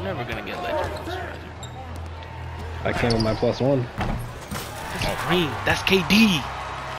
You're never gonna get legend. I came with my plus one. That's green. That's KD.